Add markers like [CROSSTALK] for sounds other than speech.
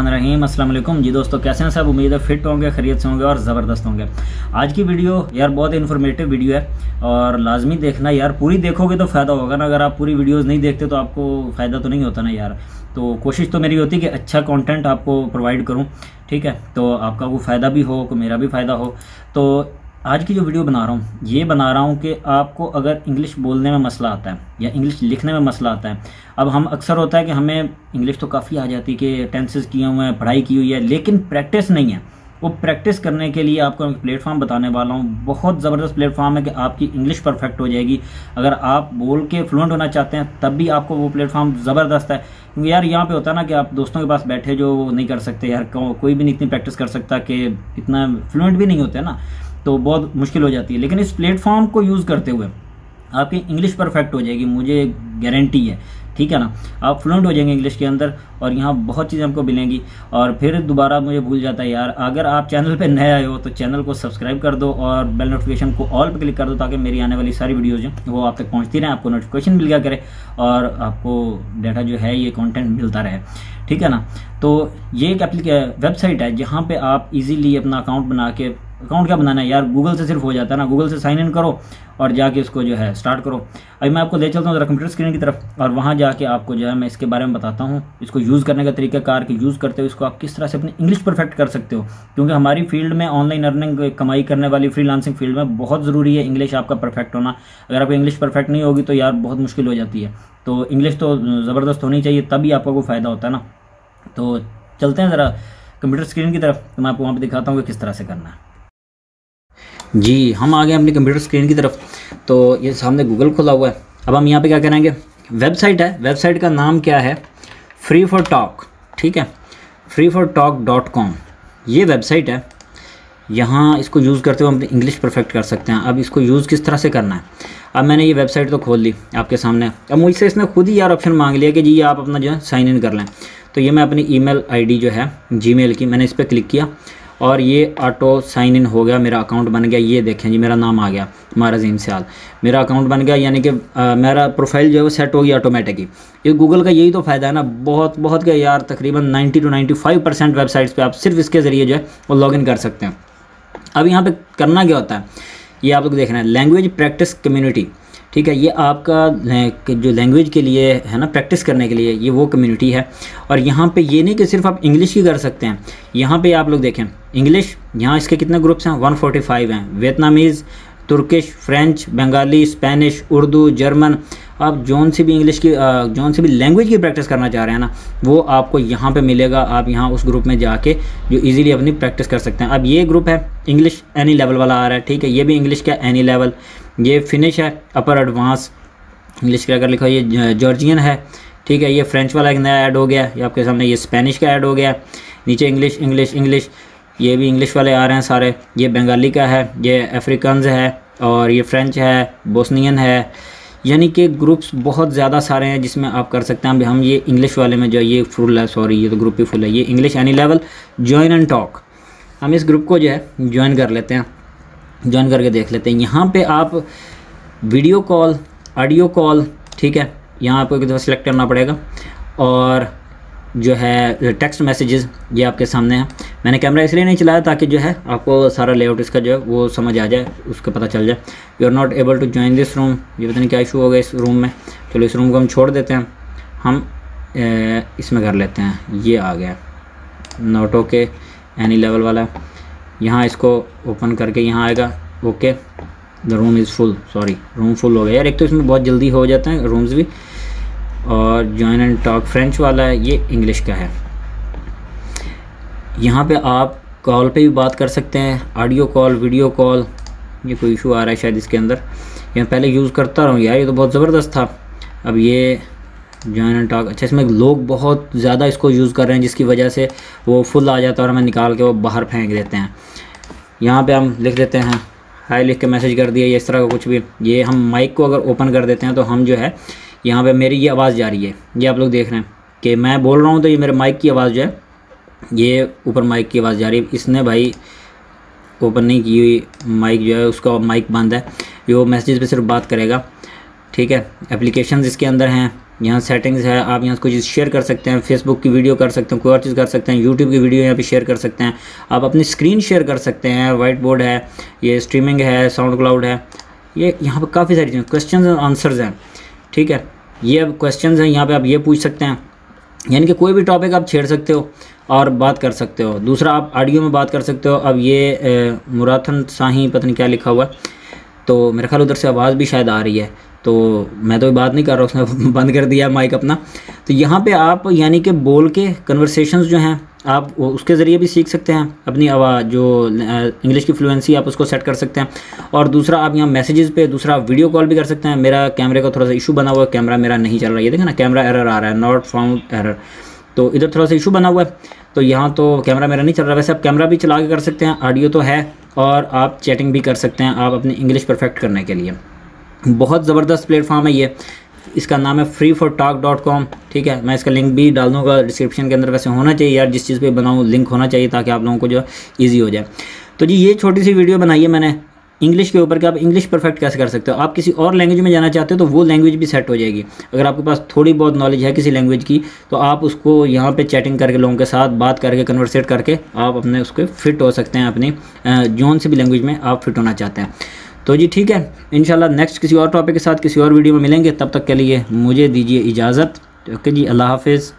रहीम अस्सलाम वालेकुम जी दोस्तों, कैसे हैं सब? उम्मीद है फिट होंगे खरीद से होंगे और ज़बरदस्त होंगे। आज की वीडियो यार बहुत इन्फॉर्मेटिव वीडियो है और लाजमी देखना यार। पूरी देखोगे तो फ़ायदा होगा ना। अगर आप पूरी वीडियोस नहीं देखते तो आपको फ़ायदा तो नहीं होता ना यार। तो कोशिश तो मेरी होती है कि अच्छा कॉन्टेंट आपको प्रोवाइड करूँ, ठीक है? तो आपका वो फ़ायदा भी हो, मेरा भी फ़ायदा हो। तो आज की जो वीडियो बना रहा हूँ, ये बना रहा हूँ कि आपको अगर इंग्लिश बोलने में मसला आता है या इंग्लिश लिखने में मसला आता है, अब हम अक्सर होता है कि हमें इंग्लिश तो काफ़ी आ जाती है कि टेंसेस किए हुए हैं, पढ़ाई की हुई है, लेकिन प्रैक्टिस नहीं है। वो प्रैक्टिस करने के लिए आपको मैं प्लेटफॉर्म बताने वाला हूँ। बहुत ज़बरदस्त प्लेटफॉर्म है कि आपकी इंग्लिश परफेक्ट हो जाएगी। अगर आप बोल के फ्लुएंट होना चाहते हैं, तब भी आपको वो प्लेटफॉर्म ज़बरदस्त है। क्योंकि यार, यहाँ पे होता है ना कि आप दोस्तों के पास बैठे जो नहीं कर सकते, यार कोई भी नहीं इतनी प्रैक्टिस कर सकता कि इतना फ्लुएंट भी नहीं होते ना। तो बहुत मुश्किल हो जाती है। लेकिन इस प्लेटफॉर्म को यूज़ करते हुए आपकी इंग्लिश परफेक्ट हो जाएगी, मुझे गारंटी है। ठीक है ना? आप फ्लुएंट हो जाएँगे इंग्लिश के अंदर और यहाँ बहुत चीज़ें आपको मिलेंगी। और फिर दोबारा मुझे भूल जाता है यार, अगर आप चैनल पे नए आए हो तो चैनल को सब्सक्राइब कर दो और बेल नोटिफिकेशन को ऑल पे क्लिक कर दो ताकि मेरी आने वाली सारी वीडियोज़ वो आप तक पहुँचती रहें, आपको नोटिफिकेशन मिल गया करे और आपको डाटा जो है, ये कॉन्टेंट मिलता रहे। ठीक है ना? तो ये एक वेबसाइट है जहाँ पर आप इजीली अपना अकाउंट बना के अकाउंट क्या बनाना है? यार गूगल से सिर्फ़ हो जाता है ना। गूगल से साइन इन करो और जाके इसको जो है स्टार्ट करो। अभी मैं आपको ले चलता हूँ ज़रा कंप्यूटर स्क्रीन की तरफ़ और वहाँ जाके आपको जो है मैं इसके बारे में बताता हूँ। इसको यूज़ करने का तरीका कार के यूज़ करते हो इसको आप किस तरह से अपनी इंग्लिश परफेक्ट कर सकते हो? क्योंकि हमारी फ़ील्ड में ऑनलाइन अर्निंग कमाई करने वाली फ्री फ़ील्ड में बहुत ज़रूरी है इंग्लिश आपका परफेक्ट होना। अगर आपकी इंग्लिश परफेक्ट नहीं होगी तो यार बहुत मुश्किल हो जाती है। तो इंग्लिश तो ज़बरदस्त होनी चाहिए, तभी आपका कोई फ़ायदा होता है ना। तो चलते हैं ज़रा कंप्यूटर स्क्रीन की तरफ़। तो मैं आपको वहाँ पर दिखाता हूँ कि किस तरह से करना है। जी, हम आ गए अपनी कंप्यूटर स्क्रीन की तरफ़। तो ये सामने गूगल खुला हुआ है। अब हम यहाँ पे क्या करेंगे? वेबसाइट है। वेबसाइट का नाम क्या है? फ्री फॉर टॉक ठीक है? Free for talk dot com ये वेबसाइट है। यहाँ इसको यूज़ करते हुए हम इंग्लिश परफेक्ट कर सकते हैं। अब इसको यूज़ किस तरह से करना है? अब मैंने ये वेबसाइट तो खोल ली आपके सामने। अब मुझसे इसने खुद ही यार ऑप्शन मांग लिया कि जी, आप अपना जो है साइन इन कर लें। तो ये मैं अपनी ईमेल आईडी जो है जीमेल की मैंने इस पर क्लिक किया। और ये ऑटो साइन इन हो गया, मेरा अकाउंट बन गया, ये देखें जी, मेरा नाम आ गया महाराजीम सयाल मेरा अकाउंट बन गया, यानी कि मेरा प्रोफ़ाइल जो है वो सेट हो गया ऑटोमेटिक ही। ये गूगल का यही तो फ़ायदा है ना, बहुत बहुत क्या यार, तकरीबन 90 टू 95 परसेंट वेबसाइट्स पे आप सिर्फ़ इसके ज़रिए जो है वो लॉगिन कर सकते हैं। अब यहाँ पे करना क्या होता है? ये आप लोग देख रहे हैं लैंग्वेज प्रैक्टिस कम्युनिटी ठीक है, ये आपका जो लैंग्वेज के लिए है ना प्रैक्टिस करने के लिए ये वो कम्युनिटी है। और यहाँ पे ये नहीं कि सिर्फ़ आप इंग्लिश ही कर सकते हैं। यहाँ पे आप लोग देखें इंग्लिश यहाँ इसके कितने ग्रुप्स हैं? 145 हैं। Vietnamese Turkish French Bengali Spanish Urdu German आप जौन सी भी इंग्लिश की जौन सी भी लैंग्वेज की प्रैक्टिस करना चाह रहे हैं ना, वो आपको यहाँ पे मिलेगा। आप यहाँ उस ग्रुप में जाके जो इजीली अपनी प्रैक्टिस कर सकते हैं। अब ये ग्रुप है इंग्लिश एनी लेवल वाला आ रहा है, ठीक है? ये भी इंग्लिश का एनी लेवल ये फिनिश है अपर एडवांस इंग्लिश का अगर लिखा ये जॉर्जियन है, ठीक है, ये फ्रेंच वाला एक नया ऐड हो गया, ये आपके सामने ये स्पेनिश का ऐड हो गया, नीचे इंग्लिश इंग्लिश इंग्लिश ये भी इंग्लिश वाले आ रहे हैं सारे, ये बंगाली का है, ये अफ्रीकन है, और ये फ्रेंच है बोस्नियन है, यानी कि ग्रुप्स बहुत ज़्यादा सारे हैं जिसमें आप कर सकते हैं हम ये इंग्लिश वाले में जो ये फुल है सॉरी ये तो ग्रुप ही फुल है, ये English any level join and talk हम इस ग्रुप को जो है ज्वाइन कर लेते हैं। ज्वाइन करके देख लेते हैं। यहाँ पे आप वीडियो कॉल ऑडियो कॉल ठीक है? यहाँ आपको एक दफ़ा सेलेक्ट करना पड़ेगा। और जो है टेक्स्ट मैसेजेस ये आपके सामने हैं। मैंने कैमरा इसलिए नहीं चलाया ताकि जो है, आपको सारा लेआउट इसका जो है, वो समझ आ जाए, उसका पता चल जाए। You are not able to join this room ये पता नहीं क्या इशू हो गया इस रूम में। चलो, इस रूम को हम छोड़ देते हैं। हम इसमें कर लेते हैं। ये आ गया। नोटो के एनी लेवल वाला। यहाँ इसको ओपन करके यहाँ आएगा। Okay the room is full sorry room full हो गया। यार, एक तो इसमें बहुत जल्दी हो जाते हैं रूम्स भी। और जॉइन एंड टॉक फ्रेंच वाला है, ये इंग्लिश का है। यहाँ पे आप कॉल पे भी बात कर सकते हैं ऑडियो कॉल वीडियो कॉल ये कोई इशू आ रहा है शायद इसके अंदर। ये मैं पहले यूज़ करता रहा यार, ये तो बहुत ज़बरदस्त था। अब ये जॉइन एंड टॉक अच्छा इसमें लोग बहुत ज़्यादा इसको यूज़ कर रहे हैं, जिसकी वजह से वो फुल आ जाता है और हमें निकाल के वो बाहर फेंक देते हैं। यहाँ पे हम लिख देते हैं हाई लिख के मैसेज कर दिया इस तरह का कुछ भी। ये हम माइक को अगर ओपन कर देते हैं तो हम जो है, यहाँ पे मेरी ये आवाज़ जा रही है। ये आप लोग देख रहे हैं कि मैं बोल रहा हूँ तो ये मेरे माइक की आवाज़ जो है, ये ऊपर माइक की आवाज़ जा रही है। इसने भाई ओपन नहीं की हुई माइक जो है, उसका माइक बंद है। ये मैसेज पे सिर्फ़ बात करेगा। ठीक है एप्लीकेशन इसके अंदर हैं। यहाँ सेटिंग्स है, आप यहाँ कुछ शेयर कर सकते हैं फेसबुक की वीडियो कर सकते हैं, कोई और चीज़ कर सकते हैं यूट्यूब की वीडियो यहाँ पे शेयर कर सकते हैं। आप अपनी स्क्रीन शेयर कर सकते हैं वाइट बोर्ड है, ये स्ट्रीमिंग है साउंड क्लाउड है, ये यहाँ पर काफ़ी सारी चीज़ें क्वेश्चन आंसर्स हैं, ठीक है? ये अब क्वेश्चन हैं, यहाँ पर आप ये पूछ सकते हैं, यानी कि कोई भी टॉपिक आप छेड़ सकते हो और बात कर सकते हो। दूसरा, आप ऑडियो में बात कर सकते हो, अब ये मुराथन शाही पता नहीं क्या लिखा हुआ है तो मेरे ख्याल उधर से आवाज़ भी शायद आ रही है। तो मैं तो बात नहीं कर रहा उसने [LAUGHS] बंद कर दिया माइक अपना। तो यहाँ पे आप यानी कि बोल के कन्वर्सेशंस जो हैं, आप उसके ज़रिए भी सीख सकते हैं, अपनी आवाज़ जो इंग्लिश की फ्लुएंसी आप उसको सेट कर सकते हैं। और दूसरा आप यहाँ मैसेजेस पे, दूसरा वीडियो कॉल भी कर सकते हैं। मेरा कैमरे का थोड़ा सा इशू बना हुआ है कैमरा मेरा नहीं चल रहा है। ये देखें ना कैमरा एरर आ रहा है नॉट फाउंड एरर तो इधर थोड़ा सा इशू बना हुआ है। तो यहाँ तो कैमरा मेरा नहीं चल रहा। वैसे आप कैमरा भी चला के कर सकते हैं ऑडियो तो है, और आप चैटिंग भी कर सकते हैं, आप अपनी इंग्लिश परफेक्ट करने के लिए। बहुत ज़बरदस्त प्लेटफॉर्म है ये। इसका नाम है free for talk dot com ठीक है? मैं इसका लिंक भी डाल दूँगा डिस्क्रिप्शन के अंदर वैसे होना चाहिए यार, जिस चीज़ पे बनाऊँ लिंक होना चाहिए ताकि आप लोगों को जो ईजी हो जाए। तो जी, ये छोटी सी वीडियो बनाई है मैंने इंग्लिश के ऊपर, कि आप इंग्लिश परफेक्ट कैसे कर सकते हो? आप किसी और लैंग्वेज में जाना चाहते हो तो वो लैंग्वेज भी सेट हो जाएगी। अगर आपके पास थोड़ी बहुत नॉलेज है किसी लैंग्वेज की तो आप उसको यहाँ पे चैटिंग करके, लोगों के साथ बात करके कन्वर्सेट करके, आप अपने उसके फिट हो सकते हैं अपनी जोन से भी लैंग्वेज में आप फिट होना चाहते हैं। तो जी ठीक है इनशाला नेक्स्ट किसी और टॉपिक के साथ किसी और वीडियो में मिलेंगे, तब तक के लिए मुझे दीजिए इजाज़त। ओके जी, अल्लाह हाफिज़।